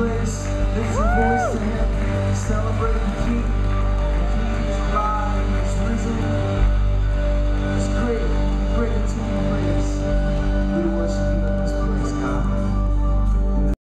place. There's a voice to him. Celebrate the king.